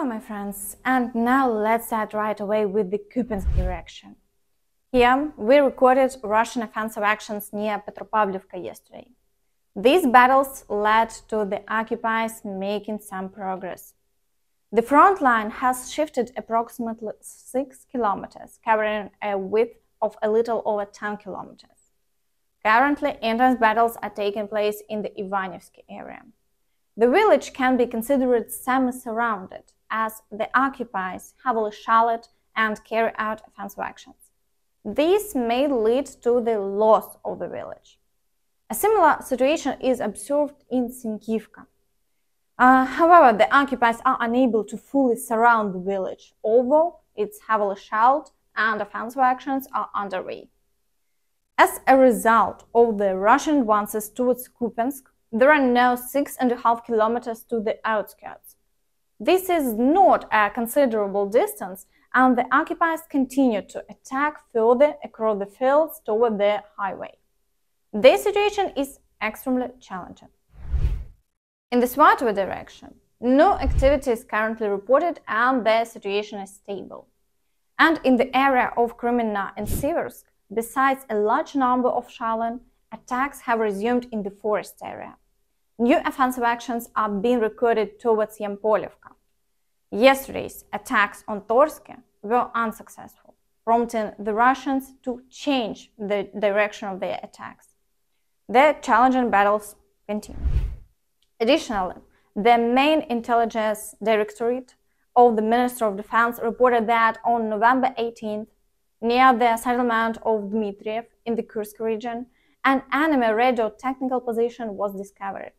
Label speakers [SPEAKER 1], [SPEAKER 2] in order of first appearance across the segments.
[SPEAKER 1] Hello, my friends, and now let's start right away with the Kupiansk direction. Here, we recorded Russian offensive actions near Petropavlivka yesterday. These battles led to the occupiers making some progress. The front line has shifted approximately 6 kilometers, covering a width of a little over 10 kilometers. Currently, intense battles are taking place in the Ivanivske area. The village can be considered semi-surrounded, as the occupiers heavily shelled and carry out offensive actions. This may lead to the loss of the village. A similar situation is observed in Synkivka. Uh, however, the occupiers are unable to fully surround the village, although it's heavily shelled and offensive actions are underway. As a result of the Russian advances towards Kupiansk, there are now six and a half kilometers to the outskirts. This is not a considerable distance, and the occupiers continue to attack further across the fields toward the highway. This situation is extremely challenging. In the Svatove direction, no activity is currently reported and the situation is stable. And in the area of Kreminna and Siversk, besides a large number of shelling, attacks have resumed in the forest area. New offensive actions are being recorded towards Yampolivka. Yesterday's attacks on Torske were unsuccessful, prompting the Russians to change the direction of their attacks. The challenging battles continue. Additionally, the main intelligence directorate of the Minister of Defense reported that on November 18th, near the settlement of Dmitriev in the Kursk region, an enemy radio technical position was discovered.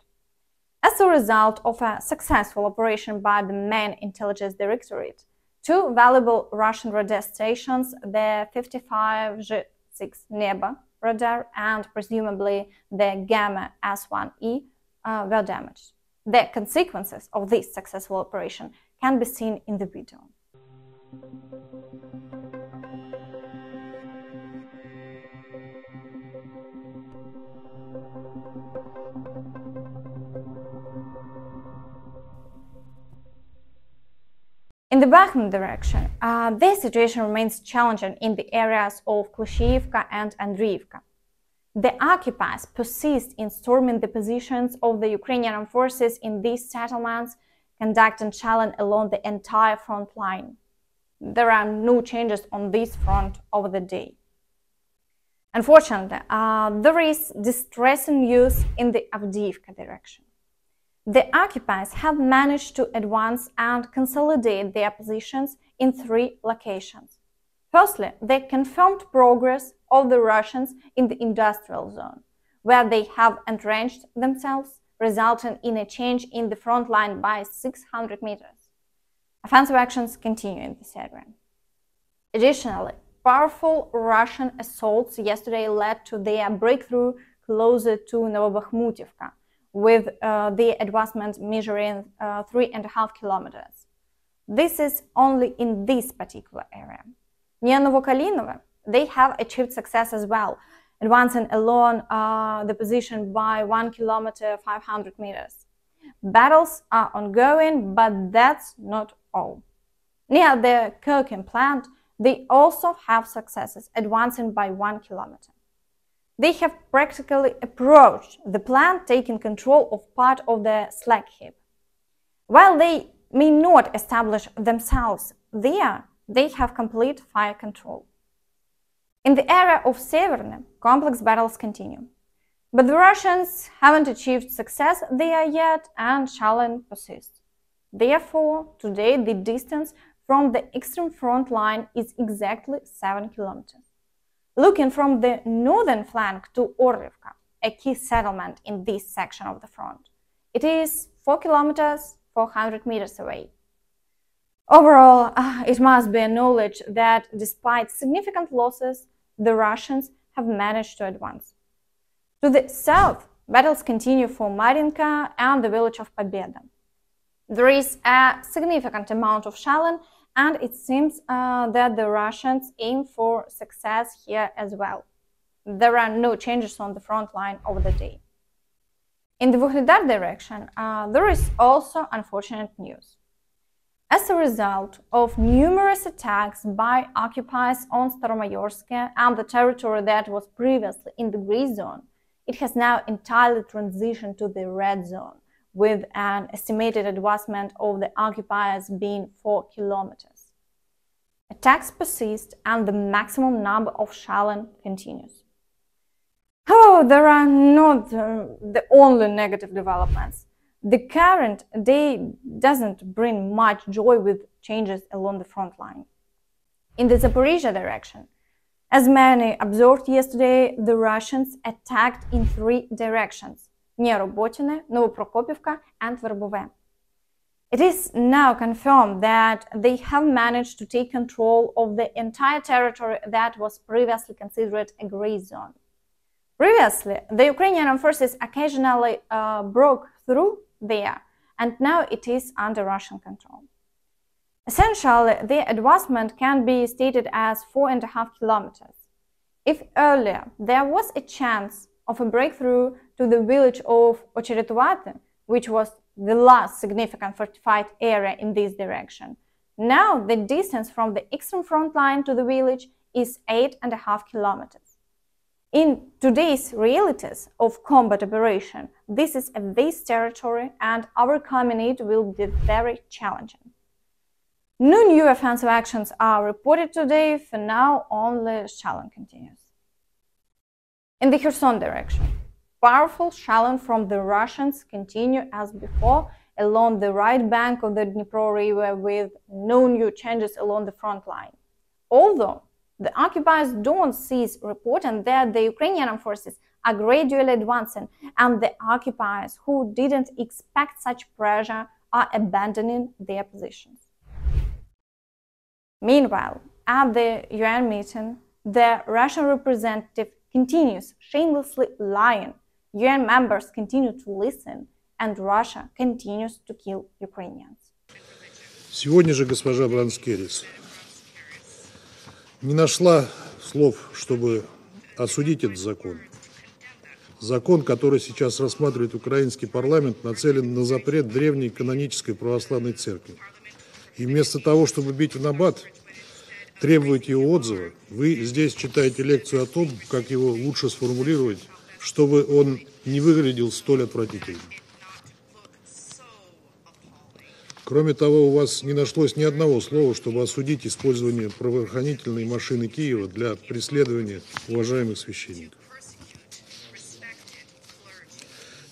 [SPEAKER 1] As a result of a successful operation by the main intelligence directorate, two valuable Russian radar stations, the 55G6 Neba radar and presumably the Gamma S1E, uh, were damaged. The consequences of this successful operation can be seen in the video. The Bakhmut direction, uh, situation remains challenging in the areas of Klishchiivka and Andriivka. The occupiers persist in storming the positions of the Ukrainian armed forces in these settlements, conducting shelling along the entire front line. There are no changes on this front over the day. Unfortunately, uh, there is distressing news in the Avdiivka direction. The occupiers have managed to advance and consolidate their positions in three locations. Firstly, they confirmed progress of the Russians in the industrial zone, where they have entrenched themselves, resulting in a change in the front line by 600 meters. Offensive actions continue in this area. Additionally, powerful Russian assaults yesterday led to their breakthrough closer to Novobakhmutivka, with uh, the advancement measuring uh, three and a half kilometers. This is only in this particular area. Near Novokalinovo, they have achieved success as well, advancing along uh, the position by 1 kilometer 500 meters. Battles are ongoing, but that's not all. Near the Kirkin plant, they also have successes, advancing by 1 kilometer. They have practically approached the plant, taking control of part of the slag heap. While they may not establish themselves there, they have complete fire control. In the area of Severne, complex battles continue. But the Russians haven't achieved success there yet and challenge persists. Therefore, today the distance from the extreme front line is exactly 7 kilometers. Looking from the northern flank to Orlivka, a key settlement in this section of the front, it is 4 kilometers 400 meters away. Overall, uh, it must be acknowledged that despite significant losses, the Russians have managed to advance. To the south, battles continue for Marinka and the village of Pobeda. There is a significant amount of shelling, and it seems uh, that the Russians aim for success here as well. There are no changes on the front line over the day. In the Vuhledar direction, uh, there is also unfortunate news. As a result of numerous attacks by occupiers on Staromayorsk and the territory that was previously in the gray zone, it has now entirely transitioned to the red zone, with an estimated advancement of the occupiers being 4 kilometers. Attacks persist and the maximum number of shelling continues. However, there are not uh, the only negative developments. The current day doesn't bring much joy with changes along the front line. In the Zaporizhia direction, as many observed yesterday, the Russians attacked in three directions near Robotyne, Novoprokopivka, and Verbove. It is now confirmed that they have managed to take control of the entire territory that was previously considered a gray zone. Previously, the Ukrainian forces occasionally uh, broke through there, and now it is under Russian control. Essentially, the advancement can be stated as four and a half kilometers. If earlier there was a chance of a breakthrough to the village of Ocheretuvate, which was the last significant fortified area in this direction, now the distance from the eastern front line to the village is eight and a half kilometers. In today's realities of combat operation, this is a vast territory and overcoming it will be very challenging. No new offensive actions are reported today, for now only shelling continues. In the Kherson direction, powerful shelling from the Russians continue as before along the right bank of the Dnipro River with no new changes along the front line. Although the occupiers don't cease reporting that the Ukrainian forces are gradually advancing, and the occupiers who didn't expect such pressure are abandoning their positions. Meanwhile, at the UN meeting, the Russian representative continues shamelessly lying. UN members continue to listen, and Russia continues to kill Ukrainians.
[SPEAKER 2] Сегодня же госпожа Бранскерис не нашла слов, чтобы осудить этот закон. Закон, который сейчас рассматривает украинский парламент, нацелен на запрет древней канонической православной церкви. И вместо того, чтобы бить в набат, требовать его отзыва, вы здесь читаете лекцию о том, как его лучше сформулировать, чтобы он не выглядел столь отвратительно. Кроме того, у вас не нашлось ни одного слова, чтобы осудить использование правоохранительной машины Киева для преследования уважаемых священников.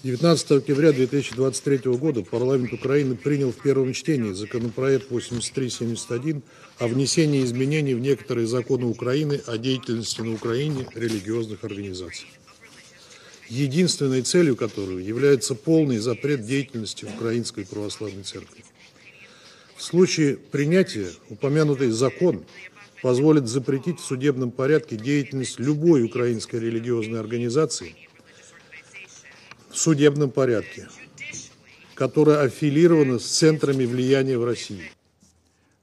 [SPEAKER 2] 19 октября 2023 года парламент Украины принял в первом чтении законопроект 8371 о внесении изменений в некоторые законы Украины о деятельности на Украине религиозных организаций. Единственной целью которого является полный запрет деятельности Украинской Православной Церкви. В случае принятия упомянутый закон позволит запретить в судебном порядке деятельность любой украинской религиозной организации в судебном порядке, которая аффилирована с центрами влияния в России.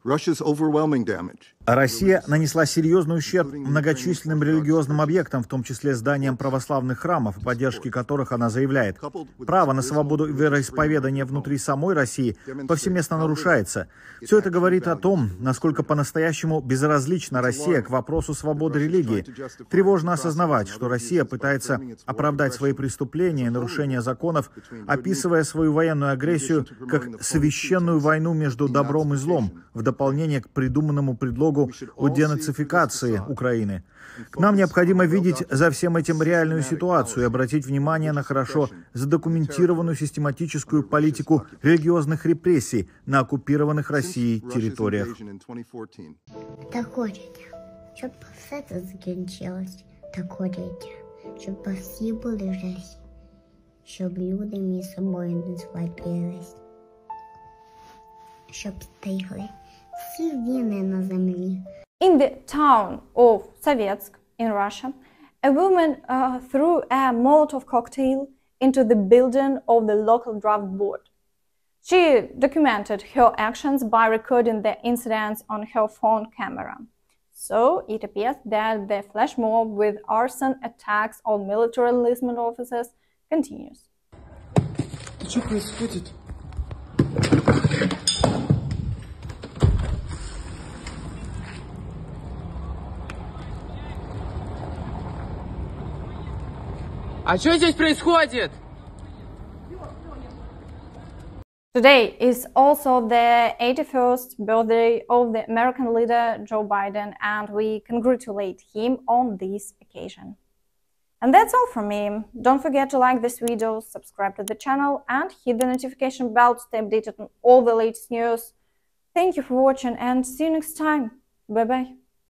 [SPEAKER 3] Russia's overwhelming damage
[SPEAKER 4] Россия нанесла серьезный ущерб многочисленным религиозным объектам, в том числе зданиям православных храмов, о поддержке которых она заявляет. Право на свободу вероисповедания внутри самой России повсеместно нарушается. Все это говорит о том, насколько по-настоящему безразлична Россия к вопросу свободы религии. Тревожно осознавать, что Россия пытается оправдать свои преступления и нарушения законов, описывая свою военную агрессию как священную войну между добром и злом, в дополнение к придуманному предлогу дорогу у денацификации Украины. К нам необходимо видеть за всем этим реальную ситуацию и обратить внимание на хорошо задокументированную систематическую политику религиозных репрессий на оккупированных Россией территориях.
[SPEAKER 5] Так хочете, щоб все це закінчилось. Так хочете, щоб всі були жесі, щоб люди між собою не сварились, щоб стигли.
[SPEAKER 1] In the town of Sovetsk in Russia, a woman uh, threw a Molotov cocktail into the building of the local draft board. She documented her actions by recording the incidents on her phone camera. So it appears that the flash mob with arson attacks on military enlistment officers continues.
[SPEAKER 6] Что происходит? А что здесь происходит?
[SPEAKER 1] Today is also the 81st birthday of the American leader Joe Biden, and we congratulate him on this occasion. And that's all from me. Don't forget to like this video, subscribe to the channel, and hit the notification bell to stay updated on all the latest news. Thank you for watching, and see you next time. Bye bye.